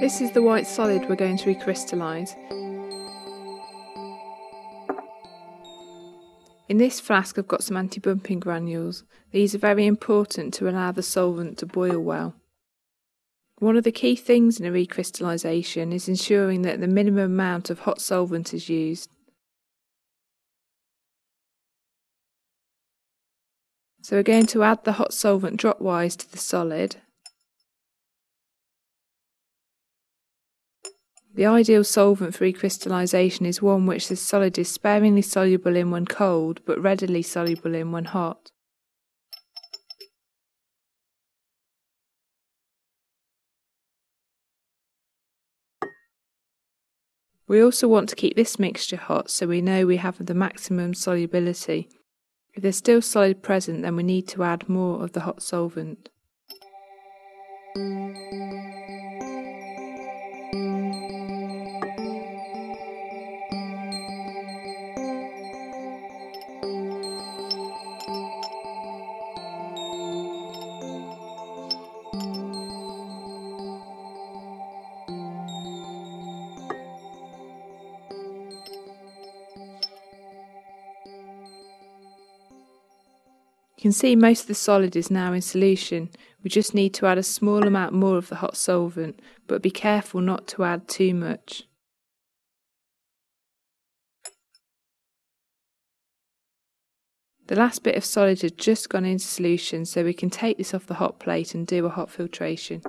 This is the white solid we're going to recrystallise. In this flask I've got some anti-bumping granules. These are very important to allow the solvent to boil well. One of the key things in a recrystallisation is ensuring that the minimum amount of hot solvent is used. So we're going to add the hot solvent dropwise to the solid. The ideal solvent for recrystallization is one which the solid is sparingly soluble in when cold but readily soluble in when hot. We also want to keep this mixture hot so we know we have the maximum solubility. If there's still solid present then we need to add more of the hot solvent. You can see most of the solid is now in solution. We just need to add a small amount more of the hot solvent, but be careful not to add too much. The last bit of solid has just gone into solution so we can take this off the hot plate and do a hot filtration.